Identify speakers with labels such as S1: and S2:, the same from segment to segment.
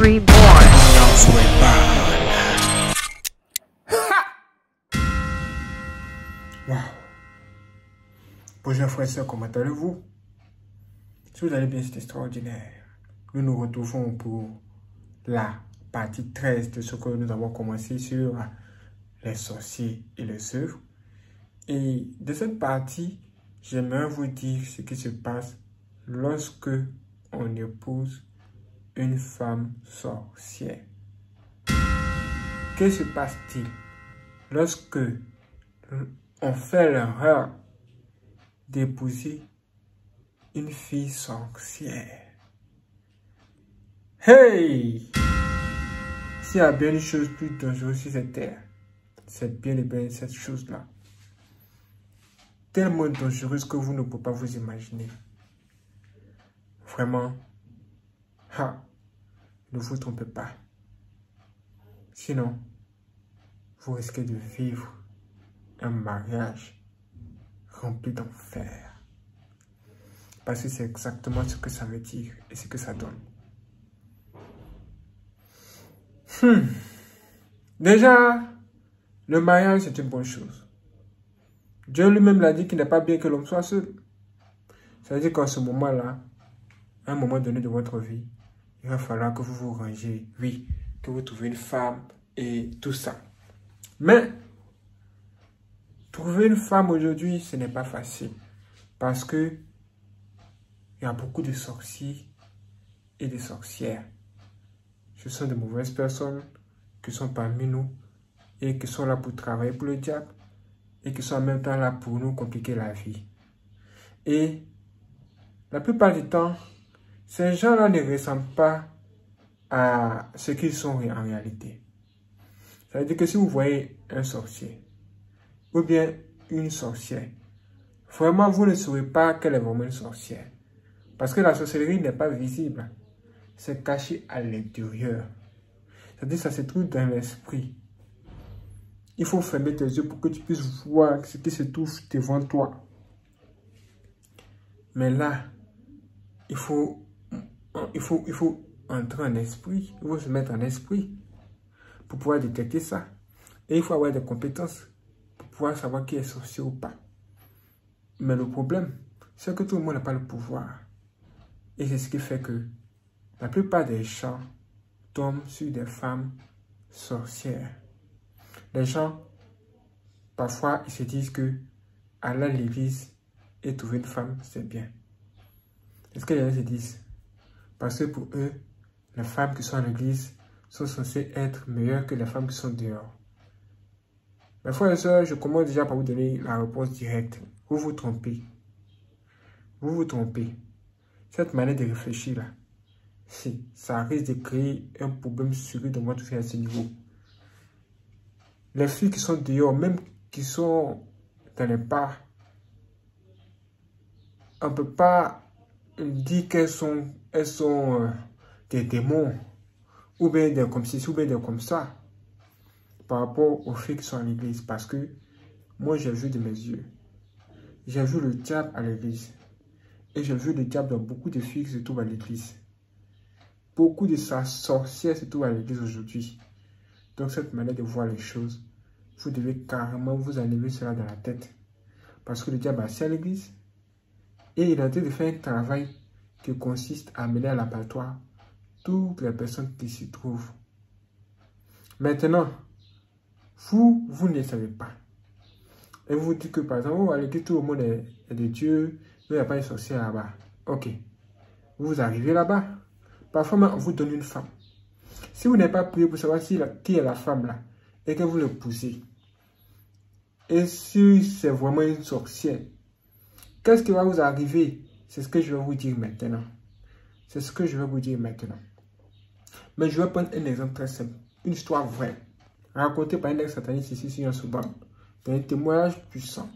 S1: Bonjour frères et sœurs, comment allez-vous? Si vous allez bien, c'est extraordinaire. Nous nous retrouvons pour la partie 13 de ce que nous avons commencé sur les sorciers et les œuvres. Et de cette partie, j'aimerais vous dire ce qui se passe lorsque on épouse une femme sorcière. Que se passe-t-il lorsque on fait l'erreur d'épouser une fille sorcière? Hey! S'il y a bien une chose plus dangereuse sur cette terre, c'est bien et bien cette chose-là. Tellement dangereuse que vous ne pouvez pas vous imaginer. Vraiment, ha, ne vous trompez pas. Sinon, vous risquez de vivre un mariage rempli d'enfer. Parce que c'est exactement ce que ça veut dire et ce que ça donne. Hmm. Déjà, le mariage, c'est une bonne chose. Dieu lui-même l'a dit qu'il n'est pas bien que l'homme soit seul. Ça veut dire qu'en ce moment-là, un moment donné de votre vie, il va falloir que vous vous rangez, oui, que vous trouvez une femme et tout ça. Mais, trouver une femme aujourd'hui, ce n'est pas facile. Parce que il y a beaucoup de sorciers et de sorcières. Ce sont de mauvaises personnes qui sont parmi nous et qui sont là pour travailler pour le diable et qui sont en même temps là pour nous compliquer la vie. Et la plupart du temps, ces gens-là ne ressemblent pas à ce qu'ils sont en réalité. Ça veut dire que si vous voyez un sorcier ou bien une sorcière, vraiment vous ne saurez pas qu'elle est vraiment une sorcière. Parce que la sorcellerie n'est pas visible. C'est caché à l'intérieur. C'est-à-dire ça se trouve dans l'esprit. Il faut fermer tes yeux pour que tu puisses voir ce qui se trouve devant toi. Mais là, il faut, il faut, il faut entrer en esprit, il faut se mettre en esprit pour pouvoir détecter ça. Et il faut avoir des compétences pour pouvoir savoir qui est sorcier ou pas. Mais le problème, c'est que tout le monde n'a pas le pouvoir. Et c'est ce qui fait que la plupart des gens tombent sur des femmes sorcières. Les gens, parfois, ils se disent que aller à l'église et trouver une femme, c'est bien. Est-ce que les gens se disent Parce que pour eux, les femmes qui sont à l'église sont censées être meilleures que les femmes qui sont dehors. Mes frères et sœurs, je commence déjà par vous donner la réponse directe. Vous vous trompez. Vous vous trompez. Cette manière de réfléchir là, ça risque de créer un problème sérieux dans votre vie à ce niveau. Les filles qui sont dehors, même qui sont dans les pas, on ne peut pas dire qu'elles sont, elles sont euh, des démons, ou bien des comme ci, ou bien des comme ça, par rapport aux filles qui sont à l'église. Parce que moi, j'ai vu de mes yeux. J'ai vu le diable à l'église. Et j'ai vu le diable dans beaucoup de filles qui se trouvent à l'église. Beaucoup de sorcières se trouvent à l'église aujourd'hui. Donc cette manière de voir les choses, vous devez carrément vous enlever cela dans la tête. Parce que le diable a à l'église. Et il est en train de faire un travail qui consiste à amener à l'abattoir toutes les personnes qui s'y trouvent. Maintenant, vous, vous ne savez pas. Et vous dites que par exemple, oh, l'église, tout le monde est, de Dieu, il n'y a pas de sorcier là-bas. Ok. Vous arrivez là-bas. Parfois, on vous donne une femme. Si vous n'avez pas prié pour savoir qui est la femme là, et que vous le poussez, et si c'est vraiment une sorcière, qu'est-ce qui va vous arriver? C'est ce que je vais vous dire maintenant. C'est ce que je vais vous dire maintenant. Mais je vais prendre un exemple très simple. Une histoire vraie. Racontée par un ex-sataniste ici sur. C'est un témoignage puissant.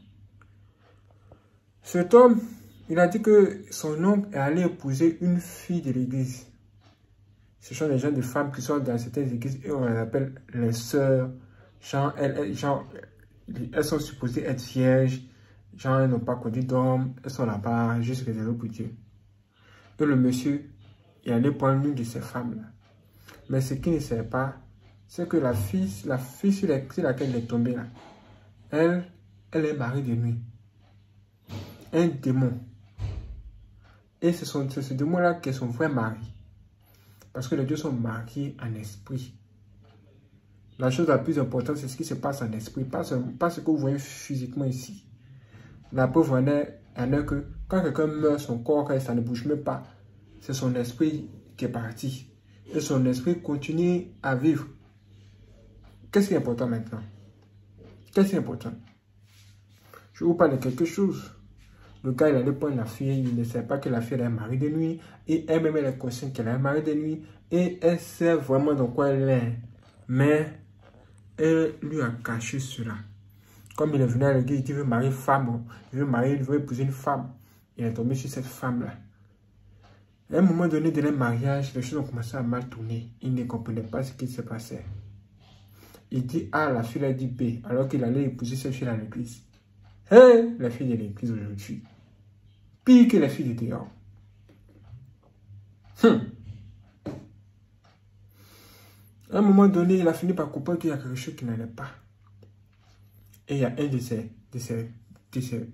S1: Cet homme, il a dit que son oncle est allé épouser une fille de l'église. Ce sont des gens, de femmes qui sont dans certaines églises et on les appelle les sœurs. Elles, genre, elles sont supposées être vierges. Elles n'ont pas connu d'homme. Elles sont là-bas, juste réservées pour Dieu. Et le monsieur est allé prendre l'une de ces femmes-là. Mais ce qui ne sait pas, c'est que la fille, la fille sur, laquelle elle est tombée, là, elle, elle est mariée de nuit. Un démon. Et c'est ce démon-là qui est son vrai mari. Parce que les deux sont mariés en esprit. La chose la plus importante, c'est ce qui se passe en esprit, pas, ce, que vous voyez physiquement ici. La pauvre en est, que quand quelqu'un meurt, son corps, ça ne bouge même pas. C'est son esprit qui est parti. Et son esprit continue à vivre. Qu'est-ce qui est important maintenant? Qu'est-ce qui est important? Je vous parle de quelque chose. Le gars, il allait prendre la fille, il ne savait pas que la fille est mariée de nuit. Et elle-même, elle est consciente qu'elle est mariée de nuit. Et elle sait vraiment dans quoi elle est. Mais elle lui a caché cela. Comme il est venu à l'église, il veut marier femme, il veut marier, il veut épouser une femme. Il est tombé sur cette femme-là. À un moment donné de leur mariage, les choses ont commencé à mal tourner. Il ne comprenait pas ce qui se passait. Il dit A, la fille a dit B, alors qu'il allait épouser cette fille à l'église. Hé, la fille de l'église aujourd'hui. Pire que la fille de dehors. Hum. À un moment donné, il a fini par comprendre qu'il y a quelque chose qui n'allait pas. Et il y a un de ses, de ses, de ses,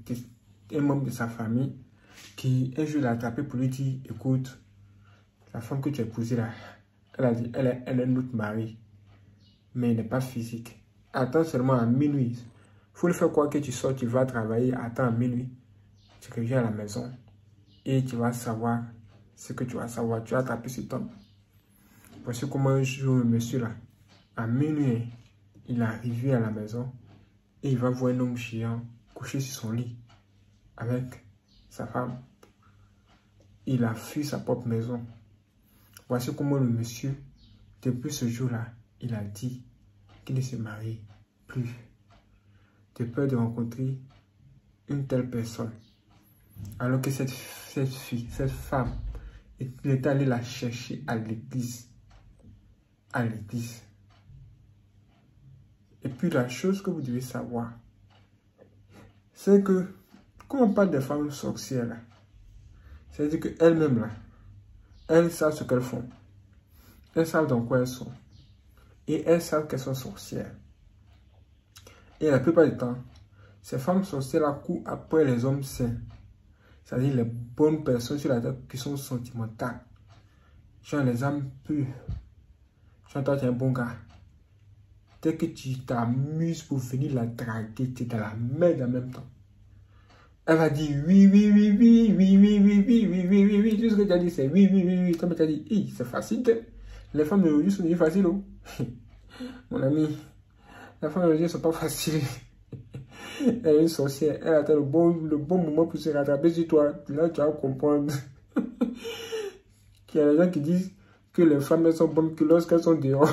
S1: un membre de sa famille qui un jour l'a attrapé pour lui dire, écoute, la femme que tu as épousée là, elle a dit, elle est, elle est notre mari, mais elle n'est pas physique. Attends seulement à minuit. Faut le faire quoi que tu sors, tu vas travailler, attends à minuit. Tu reviens à la maison et tu vas savoir ce que tu vas savoir. Tu vas attraper cet homme. Voici comment un jour, monsieur là, à minuit, il est arrivé à la maison et il va voir un homme chiant couché sur son lit avec sa femme. Il a fui sa propre maison. Voici comment le monsieur, depuis ce jour-là, il a dit qu'il ne se marie plus. De peur de rencontrer une telle personne. Alors que cette, cette fille, cette femme, il est allé la chercher à l'église à l'église. Et puis la chose que vous devez savoir, c'est que quand on parle des femmes sorcières, c'est-à-dire qu'elles-mêmes, elles savent ce qu'elles font. Elles savent dans quoi elles sont. Et elles savent qu'elles sont sorcières. Et la plupart du temps, ces femmes sorcières-là courent après les hommes sains. C'est-à-dire les bonnes personnes sur la terre qui sont sentimentales. Genre les âmes pures toi, tu es un bon gars. Dès que tu t'amuses pour venir la draguer, tu es dans la merde en même temps. Elle va dire oui, oui, oui, oui, oui, oui, oui, oui, oui, oui, oui, oui. Tout ce que tu as dit, c'est oui, oui, oui, oui. Toi, tu as dit, c'est facile. Les femmes d'aujourd'hui sont faciles. Mon ami, les femmes d'aujourd'hui ne sont pas faciles. Elle est une sorcière. Elle attend le bon, le bon moment pour se rattraper sur toi. Là, tu vas comprendre qu'il y a des gens qui disent que les femmes sont bonnes que lorsqu'elles sont dehors.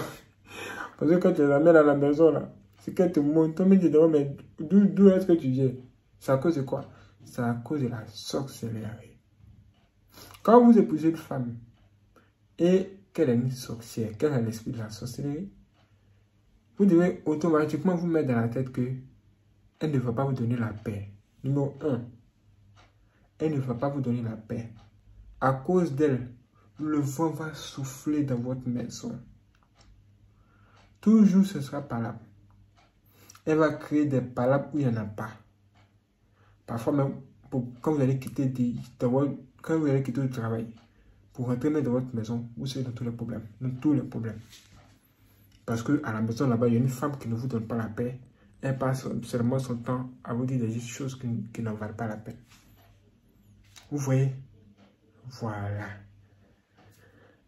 S1: Parce que quand tu les amènes à la maison, là, c'est qu'elles te montrent. Toi, tu te mais d'où est-ce que tu viens? C'est à cause de quoi? C'est à cause de la sorcellerie. Quand vous épousez une femme et qu'elle est une sorcière, qu'elle a l'esprit de la sorcellerie, vous devez automatiquement vous mettre dans la tête que elle ne va pas vous donner la paix. Numéro 1, elle ne va pas vous donner la paix. À cause d'elle, le vent va souffler dans votre maison. Toujours ce sera palabre. Elle va créer des palabres où il n'y en a pas. Parfois même, quand vous allez quitter quand vous allez quitter le travail, pour rentrer dans votre maison, vous serez dans tous les problèmes. Dans tous les problèmes. Parce que à la maison là-bas, il y a une femme qui ne vous donne pas la paix. Elle passe seulement son temps à vous dire des choses qui, qui n'en valent pas la peine. Vous voyez? Voilà.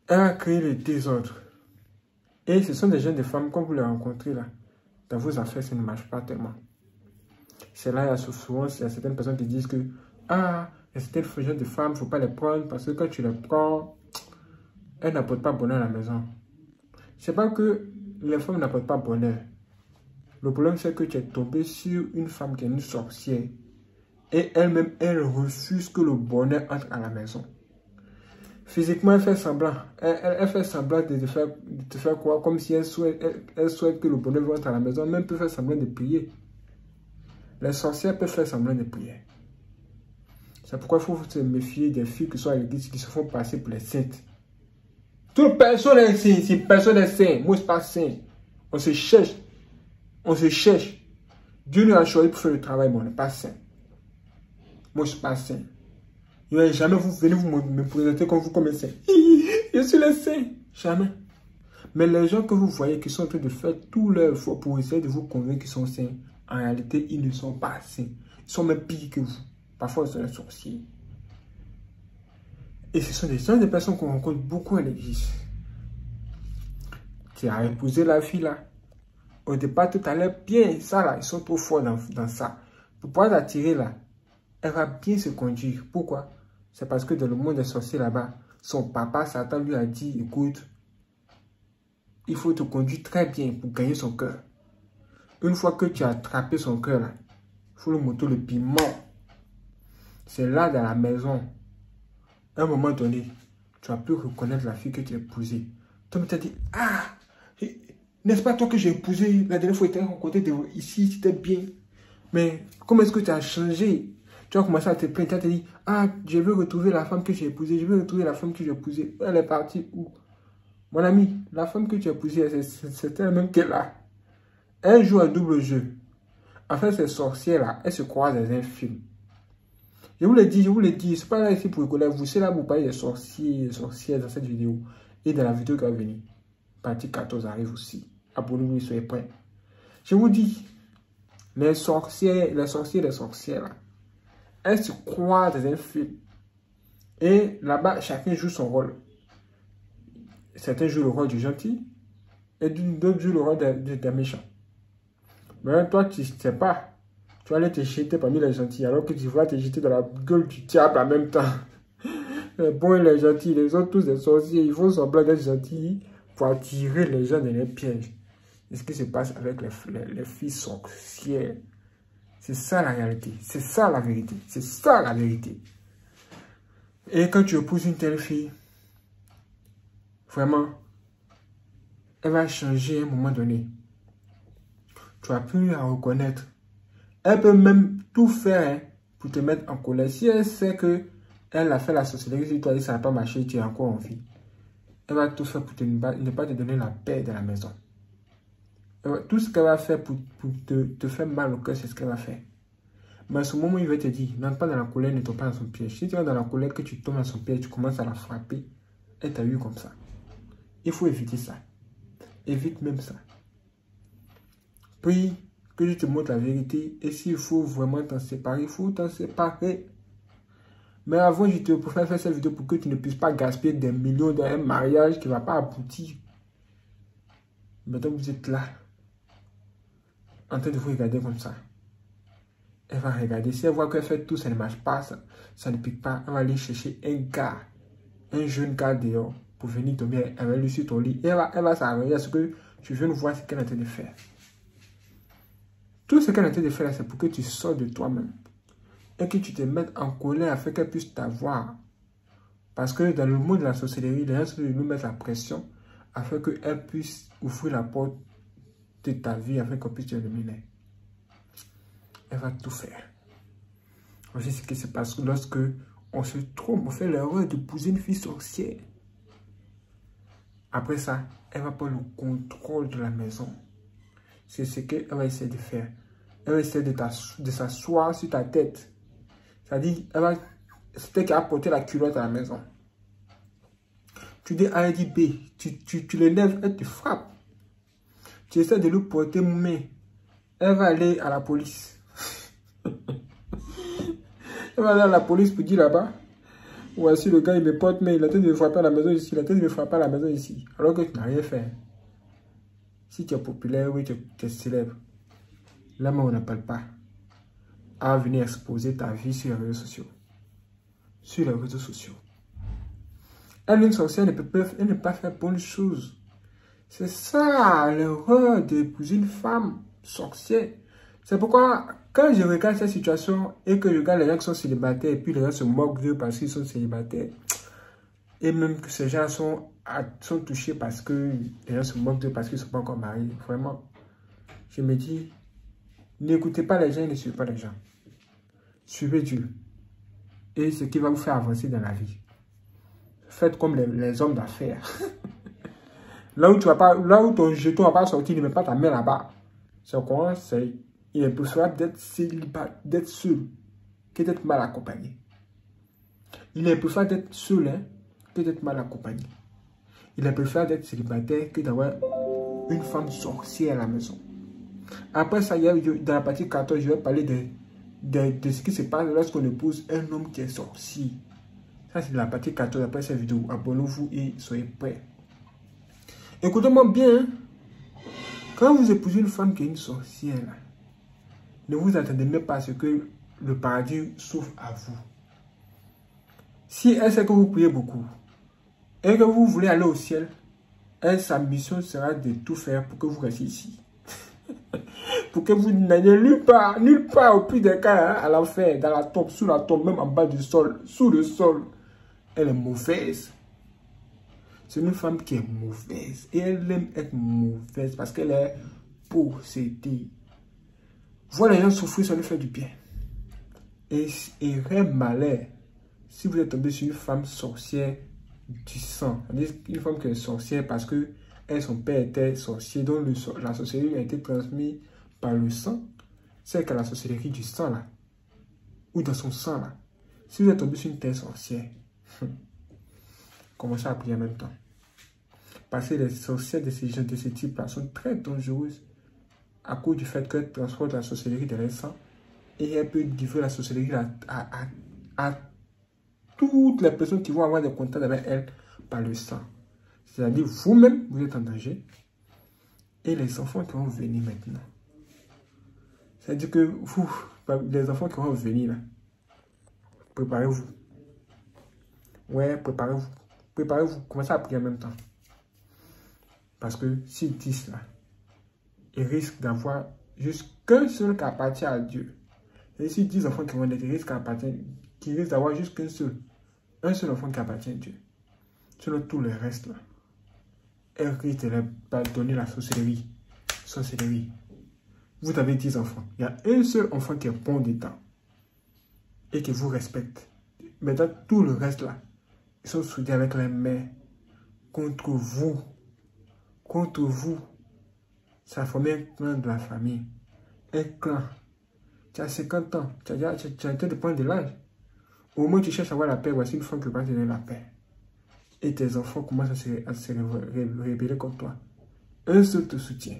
S1: Elle a créé le désordre. Et ce sont des jeunes des femmes, comme vous les rencontrez là, dans vos affaires, ça ne marche pas tellement. C'est là, il y a souvent, il y a certaines personnes qui disent que, ah, il jeunes de femmes, il ne faut pas les prendre parce que quand tu les prends, elles n'apportent pas bonheur à la maison. C'est pas que les femmes n'apportent pas bonheur. Le problème, c'est que tu es tombé sur une femme qui est une sorcière. Et elle-même, elle refuse que le bonheur entre à la maison. Physiquement, elle fait semblant. Elle, fait semblant de te faire, de faire quoi Comme si elle souhaite, elle, souhaite que le bonheur rentre à la maison. Même peut faire semblant de prier. Les sorcières peuvent faire semblant de prier. C'est pourquoi il faut se méfier des filles qui sont à l'église, qui se font passer pour les saintes. Toute personne est sain. Si personne est sain, moi, je suis pas sain. On se cherche. On se cherche. Dieu nous a choisi pour faire le travail, mais on n'est pas sain. Moi, je suis pas sain. Il ne jamais vous venir vous me présenter comme vous comme saint. Je suis le saint. Jamais. Mais les gens que vous voyez qui sont en train de faire tout leur effort pour essayer de vous convaincre qu'ils sont saints, en réalité, ils ne sont pas saints. Ils sont même pires que vous. Parfois, ils sont des sorciers. Et ce sont des gens, des personnes qu'on rencontre beaucoup à l'église. Tu as épousé la fille là. Au départ, tout allait bien. Ça là, ils sont trop forts dans, dans ça. Pour pouvoir l'attirer là, elle va bien se conduire. Pourquoi? C'est parce que dans le monde des sorciers là-bas, son papa Satan lui a dit, écoute, il faut te conduire très bien pour gagner son cœur. Une fois que tu as attrapé son cœur, il faut le monter le piment. C'est là dans la maison. Un moment donné, tu vas plus reconnaître la fille que tu as épousée. Toi, tu as dit, ah, n'est-ce pas toi que j'ai épousé la dernière fois, tu étais rencontré ici, c'était bien. Mais comment est-ce que tu as changé? Tu as commencé à te plaindre, tu as dit, ah, je veux retrouver la femme que j'ai épousée, je veux retrouver la femme que j'ai épousée. Elle est partie où? Mon ami, la femme que tu as épousée, c'était la même qu'elle a. Elle joue un double jeu. En fait, ces sorcières-là, elles se croisent dans un film. Je vous l'ai dit, je vous l'ai dit, c'est pas là ici pour rigoler. Vous, c'est là pour parler des sorciers, des sorcières dans cette vidéo. Et dans la vidéo qui va venir. Partie 14 arrive aussi. Abonnez-vous, soyez prêts. Je vous dis, les sorcières, les sorciers, les sorcières, là, elle se croit dans un film. Et là-bas, chacun joue son rôle. Certains jouent le rôle du gentil et d'autres jouent le rôle des méchants. Mais toi, tu ne sais pas. Tu vas aller te jeter parmi les gentils alors que tu vas te jeter dans la gueule du diable en même temps. Les bons et les gentils, les autres tous des sorciers, ils font semblant d'être gentils pour attirer les gens dans les pièges. C'est ce qui se passe avec les, les, les filles sorcières. C'est ça la réalité. C'est ça la vérité. C'est ça la vérité. Et quand tu épouses une telle fille, vraiment, elle va changer à un moment donné. Tu vas plus la reconnaître. Elle peut même tout faire hein, pour te mettre en colère. Si elle sait que elle a fait la sorcellerie si toi, ça n'a pas marché, tu es encore en vie. Elle va tout faire pour te, ne pas te donner la paix de la maison. Tout ce qu'elle va faire pour, te, faire mal au cœur, c'est ce qu'elle va faire. Mais à ce moment, il va te dire, n'entre pas dans la colère, ne tombe pas dans son piège. Si tu es dans la colère, que tu tombes dans son piège, tu commences à la frapper, elle t'a eu comme ça. Il faut éviter ça. Évite même ça. Puis, que je te montre la vérité. Et s'il faut vraiment t'en séparer, il faut t'en séparer. Mais avant, je te préfère faire cette vidéo pour que tu ne puisses pas gaspiller des millions dans un mariage qui ne va pas aboutir. Maintenant, vous êtes là en train de vous regarder comme ça. Elle va regarder. Si elle voit qu'elle fait tout, ça ne marche pas, ça, ne pique pas. Elle va aller chercher un gars, un jeune gars dehors, pour venir dormir avec lui sur ton lit. Et elle va, elle va s'arranger à ce que tu viennes voir ce qu'elle est en train de faire. Tout ce qu'elle est en train de faire, c'est pour que tu sors de toi-même. Et que tu te mettes en colère afin qu'elle puisse t'avoir. Parce que dans le monde de la sorcellerie, les gens nous mettent la pression afin qu'elle puisse ouvrir la porte de ta vie afin qu'on puisse te. Elle va tout faire. Voici ce qui se passe lorsque on se trompe, on fait l'erreur d'épouser une fille sorcière. Après ça, elle va prendre le contrôle de la maison. C'est ce qu'elle va essayer de faire. Elle va essayer de s'asseoir sur ta tête. C'est-à-dire, elle va... C'est qui a porté la culotte à la maison. Tu dis A, dit B. Tu, tu, tu l'élèves, elle te frappe. Tu essaies de lui porter main. Elle va aller à la police. elle va aller à la police pour dire là-bas. Voici le gars, il me porte mais il a tenté de frapper à la maison ici. Il a tenté de me frapper à la maison ici. Alors que tu n'as rien fait. Si tu es populaire, oui, tu, es célèbre. Là, mais on n'appelle pas à venir exposer ta vie sur les réseaux sociaux. Sur les réseaux sociaux. Elle, une sorcière, ne elle ne peut pas faire bonne chose. C'est ça l'erreur d'épouser une femme sorcière. C'est pourquoi, quand je regarde cette situation et que je regarde les gens qui sont célibataires et puis les gens se moquent d'eux parce qu'ils sont célibataires, et même que ces gens sont, sont touchés parce que les gens se moquent d'eux parce qu'ils ne sont pas encore mariés, vraiment, je me dis, n'écoutez pas les gens et ne suivez pas les gens. Suivez Dieu. Et ce qui va vous faire avancer dans la vie. faites comme les, hommes d'affaires. là où tu vas pas, là où ton jeton va pas sortir, ne mets pas ta main là-bas. C'est quoi? C'est, il est préférable d'être d'être seul, que d'être mal accompagné. Il est préférable d'être seul hein, que d'être mal accompagné. Il est préférable d'être célibataire que d'avoir une femme sorcière à la maison. Après ça, dans la partie 14, je vais parler de, de, ce qui se passe lorsqu'on épouse un homme qui est sorcier. Ça, c'est la partie 14 après cette vidéo. Abonnez-vous et soyez prêts. Écoutez-moi bien. Hein. Quand vous épousez une femme qui est une sorcière, ne vous attendez même pas à ce que le paradis souffre à vous. Si elle sait que vous priez beaucoup et que vous voulez aller au ciel, elle, sa mission sera de tout faire pour que vous restiez ici. pour que vous n'ayez nulle part, nulle part au plus des cas, hein, à l'enfer, dans la tombe, sous la tombe, même en bas du sol, sous le sol. Elle est mauvaise. C'est une femme qui est mauvaise. Et elle aime être mauvaise parce qu'elle est possédée. Voir les gens souffrir, ça lui fait du bien. Et, et rien malheur si vous êtes tombé sur une femme sorcière du sang. Une femme qui est sorcière parce que elle, son père était sorcier, donc la sorcellerie a été transmise par le sang. C'est que la sorcellerie du sang là, ou dans son sang là. Si vous êtes tombé sur une telle sorcière, commencez à prier en même temps? Parce que les sorcières de, ces, de ce type-là sont très dangereuses à cause du fait qu'elles transportent la sorcellerie le sang et elle peut livrer la sorcellerie à, à toutes les personnes qui vont avoir des contacts avec elle par le sang. C'est-à-dire, vous-même, vous êtes en danger. Et les enfants qui vont venir maintenant. C'est-à-dire que vous, les enfants qui vont venir là, préparez-vous. Ouais, préparez-vous. Préparez-vous. Commencez à prier en même temps. Parce que s'ils disent là, ils risquent d'avoir juste qu'un seul qui appartient à Dieu. Et s'ils disent enfants qui vont naître, ils risquent d'avoir juste qu'un seul un seul enfant qui appartient à Dieu. Selon tout le reste, là, elle risque de donner la sorcellerie. Sorcellerie. Vous avez 10 enfants. Il y a un seul enfant qui est bon dedans et qui vous respecte. Maintenant, tout le reste là, ils sont soudés avec les mains contre vous. Contre vous. Ça forme un clan de la famille. Un clan. Tu as 50 ans. Tu as, tu as, tu de de l'âge. Au moment où tu cherches à avoir la paix, voici une femme qui va te donner la paix. Et tes enfants commencent à se, à révéler contre toi. Un seul te soutient.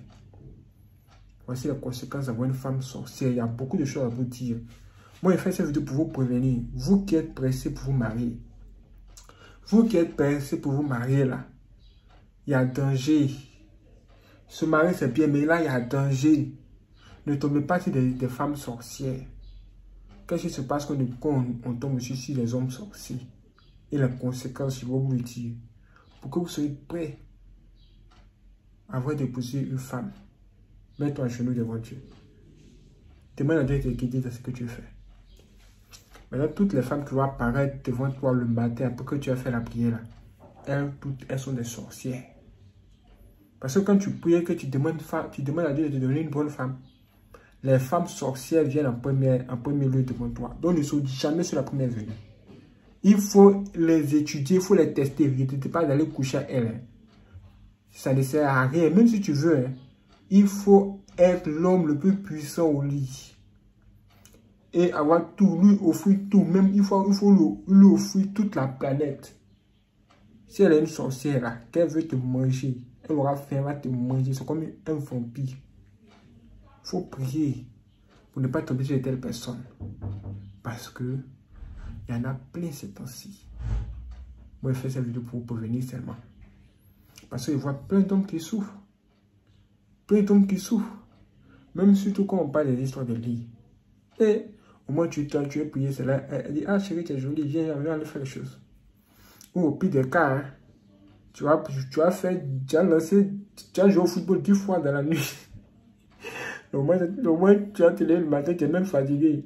S1: Voici la conséquence d'avoir une femme sorcière. Il y a beaucoup de choses à vous dire. Moi, j'ai fait cette vidéo pour vous prévenir. Vous qui êtes pressés pour vous marier. Vous qui êtes pressés pour vous marier là. Il y a danger. Se marier, c'est bien, mais là, il y a danger. Ne tombez pas sur des femmes sorcières. Qu'est-ce qui se passe quand on, tombe sur les hommes sorciers et les conséquences, je vais vous le dire. Pour que vous soyez prêts avant d'épouser une femme, mets-toi à genoux devant Dieu. Demande à Dieu de te guider dans ce que tu fais. Maintenant, toutes les femmes qui vont apparaître devant toi le matin après que tu as fait la prière, elles, toutes, elles sont des sorcières. Parce que quand tu pries, que tu demandes, tu demandes à Dieu de te donner une bonne femme, les femmes sorcières viennent en premier, en premier lieu devant toi. Donc ne saute jamais sur la première venue. Il faut les étudier, il faut les tester. Ne pas d'aller coucher à elles. Hein. Ça ne sert à rien. Même si tu veux, hein. il faut être l'homme le plus puissant au lit. Et avoir tout, lui offrir tout. Même il faut, il faut lui, offrir toute la planète. Si elle est une sorcière, qu'elle veut te manger, elle aura faim, elle va te manger. C'est comme un vampire faut prier pour ne pas tomber sur de telles personnes. Parce que il y en a plein ces temps-ci. Moi, je fais cette vidéo pour vous prévenir seulement. Parce que je vois plein d'hommes qui souffrent. Plein d'hommes qui souffrent. Même surtout quand on parle des histoires de lit. Et au moins, tu, tu es prié cela. Elle dit Ah, chérie, tu es jolie, viens, viens aller faire les choses. Ou au pire des cas, hein, tu, as, tu as fait, tu as lancé, tu as joué au football dix fois dans la nuit. Au moins, au moins tu as télé le matin, tu es même fatigué.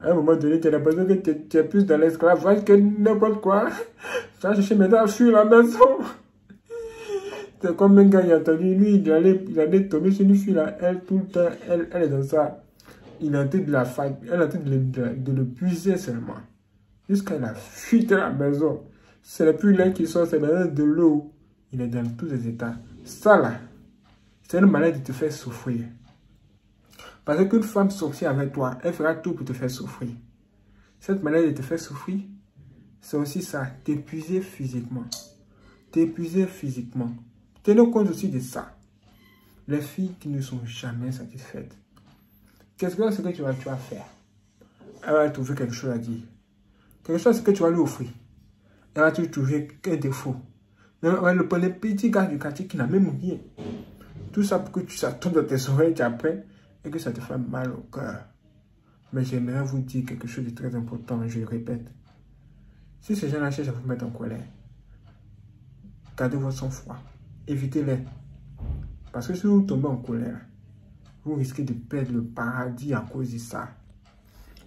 S1: À un moment donné, tu as l'impression que tu es, plus dans l'esclavage que n'importe quoi. Tu as cherché maintenant à fuir la maison. C'est comme un gars, il a entendu, lui, il allait, il allait tomber sur une fille là, elle, tout le temps, elle, elle est dans ça. Il en train de la elle train de, le puiser seulement. Jusqu'à la fuite de la maison. c'est le plus laid qui sort, c'est de l'eau. Il est dans tous les états. Ça là, c'est une manière de te faire souffrir. Parce qu'une femme sorcière avec toi, elle fera tout pour te faire souffrir. Cette manière de te faire souffrir, c'est aussi ça, t'épuiser physiquement. T'épuiser physiquement. Tenez compte aussi de ça. Les filles qui ne sont jamais satisfaites. Qu'est-ce que, que tu vas, faire? Elle va trouver quelque chose à dire. Quelque chose que tu vas lui offrir. Elle va trouver un défaut. Le, le petit gars du quartier qui n'a même rien. Tout ça pour que tu tombe dans tes oreilles après et que ça te fait mal au cœur. Mais j'aimerais vous dire quelque chose de très important, je le répète. Si ces gens-là cherchent à vous mettre en colère, gardez votre sang-froid. Évitez-les. Parce que si vous tombez en colère, vous risquez de perdre le paradis à cause de ça.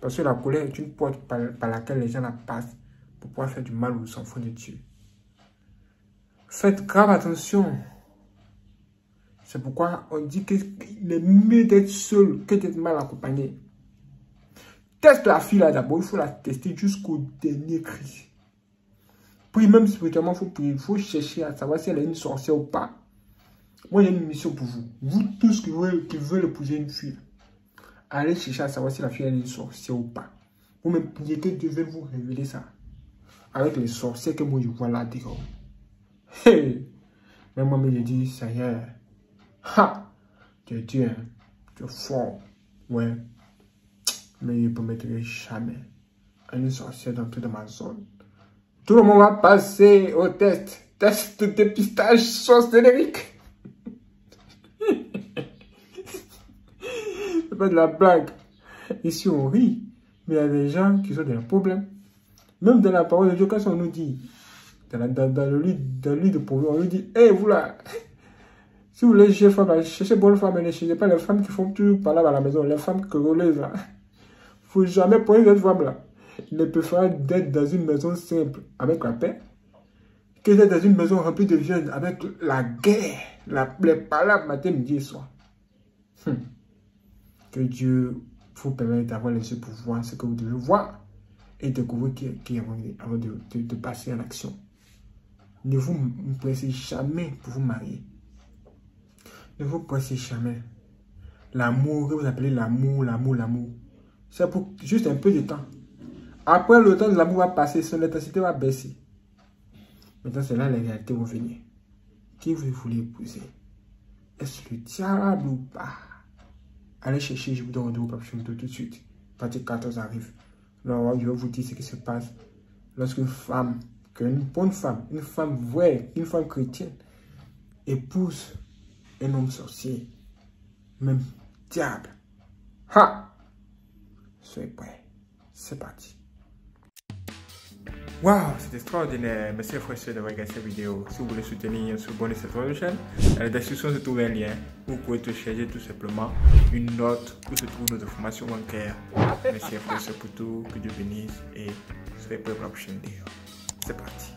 S1: Parce que la colère est une porte par, laquelle les gens la passent pour pouvoir faire du mal aux enfants de Dieu. Faites grave attention. C'est pourquoi on dit qu'il est mieux d'être seul que d'être mal accompagné. Teste la fille là d'abord, il faut la tester jusqu'au dernier cri. Puis même spirituellement, il faut faut chercher à savoir si elle est une sorcière ou pas. Moi, j'ai une mission pour vous. Vous tous qui veulent, qui veulent épouser une fille, allez chercher à savoir si la fille est une sorcière ou pas. Vous me priez que Dieu vous révéler ça. Avec les sorcières que moi je vois là dedans. Hey! Même moi, je dis, ça y. Ha! Tu es Dieu, hein. tu es fort. Ouais. Mais il ne permettrait jamais à une sorcière d'entrer dans ma zone. Tout le monde va passer au test. Test de dépistage sorcérique. C'est pas de la blague. Ici, on rit. Mais il y a des gens qui ont des problèmes. Même dans la parole de Dieu, quand on nous dit, dans, le le de pauvre, on nous dit, hé, vous là, si vous voulez chercher femme, cherchez bonne femme, ne cherchez pas les femmes qui font tout par là à la maison, les femmes que querelleuses là faut jamais prendre cette femme-là. Il est préférable d'être dans une maison simple avec la paix que d'être dans une maison remplie de viande avec la guerre, la, les palabres matin, midi et soir. Hum. Que Dieu vous permette d'avoir les yeux pour voir ce que vous devez voir et découvrir qui, qui est avant de, passer en action. Ne vous pressez jamais pour vous marier. Ne vous pressez jamais. L'amour, que vous appelez l'amour, l'amour, l'amour, c'est pour juste un peu de temps. Après, le temps de l'amour va passer, son intensité va baisser. Maintenant, c'est là les réalités vont venir. Qui vous voulez épouser? Est-ce le diable ou pas? Allez chercher, je vous donne rendez-vous pour tout de suite. Partie 14 arrive. Alors, je vais vous dire ce qui se passe lorsque une femme, une bonne femme, une femme vraie, une femme chrétienne, épouse un homme sorcier, même diable. Ha Soyez prêts. C'est parti. Waouh, c'est extraordinaire. Merci frère d'avoir regardé cette vidéo. Si vous voulez soutenir, abonnez à cette chaîne. Dans la description se trouve un lien. Vous pouvez télécharger tout simplement une note où se trouvent nos informations bancaires. Merci frère pour tout. Que Dieu bénisse et soyez prêts pour la prochaine vidéo. C'est parti.